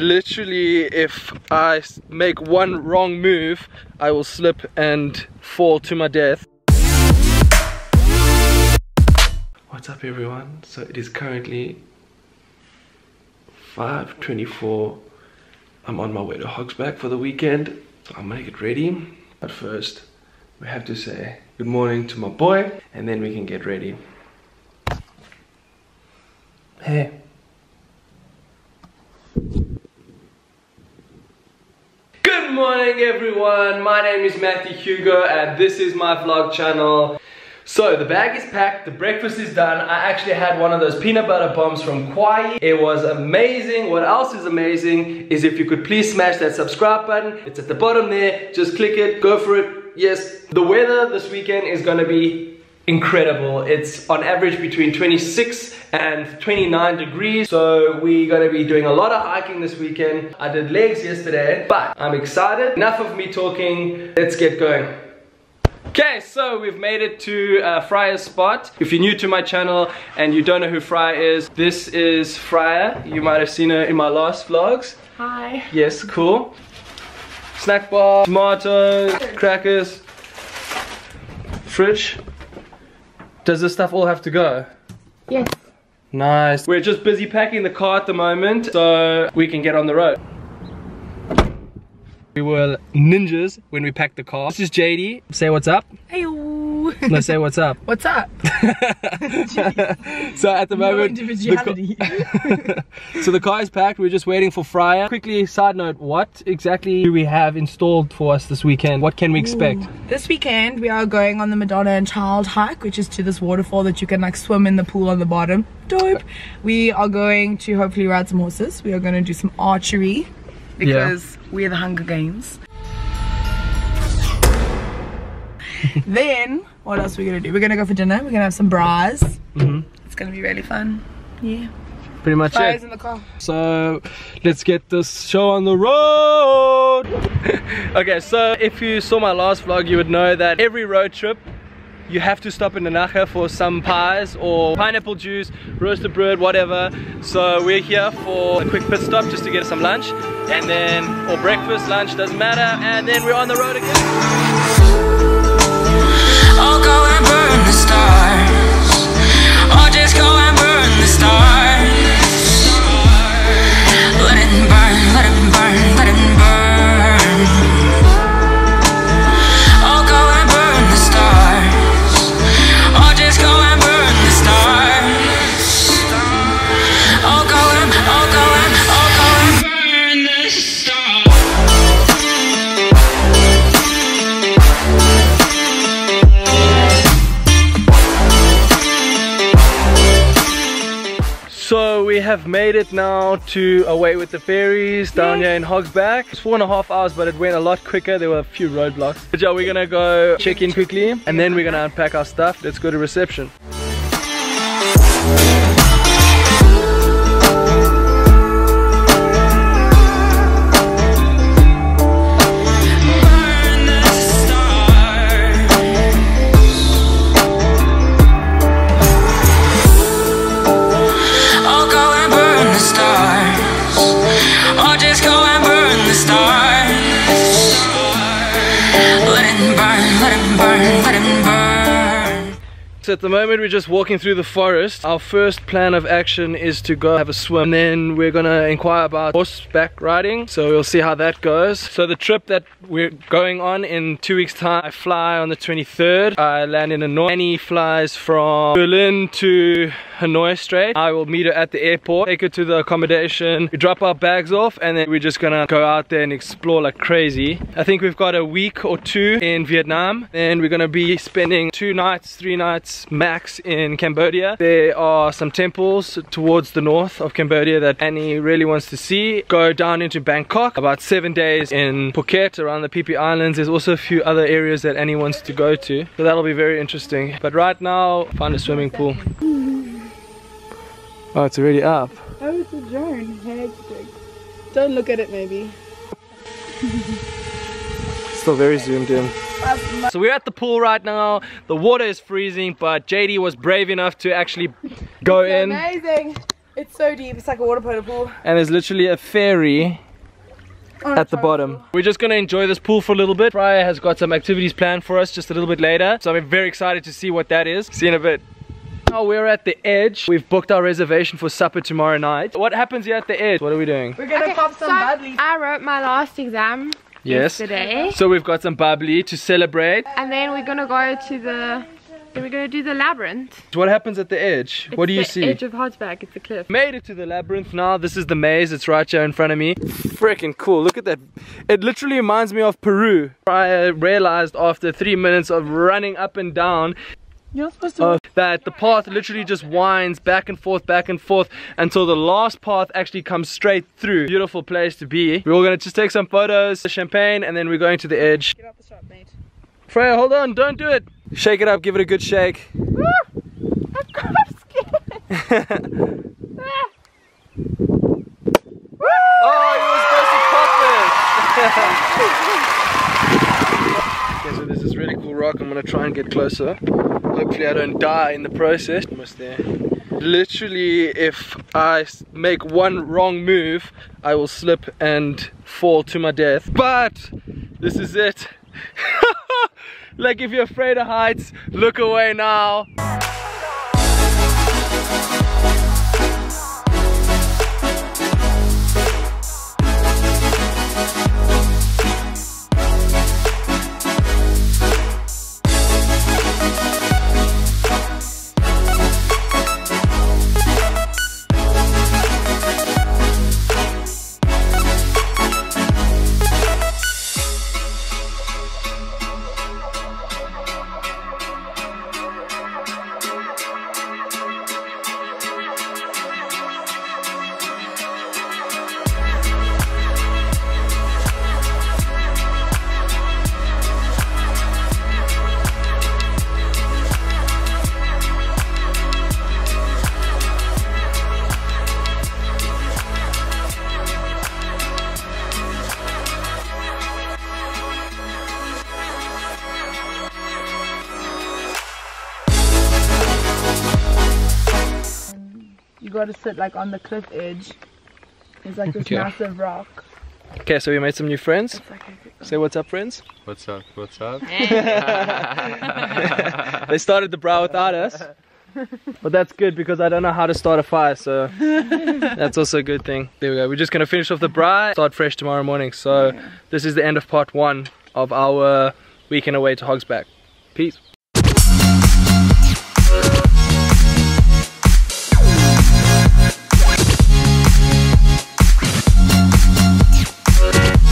Literally, if I make one wrong move, I will slip and fall to my death. What's up everyone? So it is currently 5.24. I'm on my way to Hogsback for the weekend. So I'll make it ready. But first, we have to say good morning to my boy and then we can get ready. Hey. Morning everyone, my name is Matthew Hugo and this is my vlog channel. So the bag is packed, the breakfast is done. I actually had one of those peanut butter bombs from Kauai. It was amazing. What else is amazing is if you could please smash that subscribe button. It's at the bottom there, just click it, go for it. Yes, the weather this weekend is gonna be incredible. It's on average between 26 and 29 degrees. So we're gonna be doing a lot of hiking this weekend. I did legs yesterday, but I'm excited. Enough of me talking, let's get going. Okay, so we've made it to uh, Freya's spot. If you're new to my channel and you don't know who Freya is, this is Freya. You might have seen her in my last vlogs. Hi. Yes, cool. Snack bar, tomatoes, crackers, fridge. Does this stuff all have to go? Yes. Nice. We're just busy packing the car at the moment so we can get on the road. We were ninjas when we packed the car. This is JD. Say what's up. No, say what's up. What's up? so at the No moment, the individuality. so the car is packed. We're just waiting for Freya. Quickly, side note: What exactly do we have installed for us this weekend? What can we expect? this weekend we are going on the Madonna and Child hike, which is to this waterfall that you can like swim in the pool on the bottom. Dope. We are going to hopefully ride some horses. We are going to do some archery because we're the Hunger Games. then what else are we gonna do? We're gonna go for dinner. We're gonna have some braais. Mhm. It's gonna be really fun. Yeah. Pretty much Fires it. in the car. So let's get this show on the road. okay, so if you saw my last vlog, you would know that every road trip you have to stop in Nanaga for some pies or pineapple juice, roasted bread, whatever. So we're here for a quick pit stop just to get some lunch and then, or breakfast, lunch, doesn't matter. And then we're on the road again. I'll go and burn the stars. I'll just go and burn the stars. Have made it now to away with the Fairies down here in Hogsback. It's four and a half hours, but it went a lot quicker. There were a few roadblocks. But yeah, we're gonna go check in quickly and then we're gonna unpack our stuff. Let's go to reception. At the moment we're just walking through the forest. Our first plan of action is to go have a swim. And then we're gonna inquire about horseback riding. So we'll see how that goes. So the trip that we're going on in two weeks time, I fly on the 23rd. I land in Hanoi. Annie flies from Berlin to Hanoi straight. I will meet her at the airport, take her to the accommodation. We drop our bags off and then we're just gonna go out there and explore like crazy. I think we've got a week or two in Vietnam. And we're gonna be spending two nights, three nights max in Cambodia. There are some temples towards the north of Cambodia that Annie really wants to see. Go down into Bangkok, about seven days in Phuket around the Phi Islands. There's also a few other areas that Annie wants to go to. So that'll be very interesting. But right now, find a swimming pool. Oh, it's already up. Oh, it's a drone. Hectic. Don't look at it, maybe. Still very zoomed in. So we're at the pool right now. The water is freezing, but JD was brave enough to actually go in. Amazing. It's so deep. It's like a water polo pool. and there's literally a ferry Oh, at the bottom. We're just gonna enjoy this pool for a little bit. Freya has got some activities planned for us just a little bit later. So I'm very excited to see what that is. See you in a bit. Now we're at the edge. We've booked our reservation for supper tomorrow night. What happens here at the edge? What are we doing? We're gonna pop some so bubbly. I wrote my last exam Yes. yesterday, So we've got some bubbly to celebrate. and then we're gonna go to the. Then we're gonna do the labyrinth. What happens at the edge? what do It's you the see? Edge of Hogsback. It's a cliff. Made it to the labyrinth now. This is the maze. It's right here in front of me. Freaking cool. Look at that. It literally reminds me of Peru. I uh, realized after three minutes of running up and down You're supposed to. uh, that the path literally just winds back and forth, back and forth until the last path actually comes straight through. Beautiful place to be. We're all gonna just take some photos, the champagne, and then we're going to the edge. Get out the shot, mate. Freya, hold on, don't do it. Shake it up, give it a good shake. Oh, you were supposed to pop it! okay, so there's this really cool rock. I'm gonna try and get closer. Hopefully I don't die in the process. Almost there. Literally, if I make one wrong move, I will slip and fall to my death. But this is it. like if you're afraid of heights, look away now. You gotta sit like on the cliff edge. It's like this Okay. massive rock. Okay, so we made some new friends. Say what's up, friends. What's up? What's up? they started the braai without us. But that's good because I don't know how to start a fire, so that's also a good thing. There we go. We're just gonna finish off the braai, start fresh tomorrow morning. So this is the end of part one of our weekend away to Hogsback. Peace.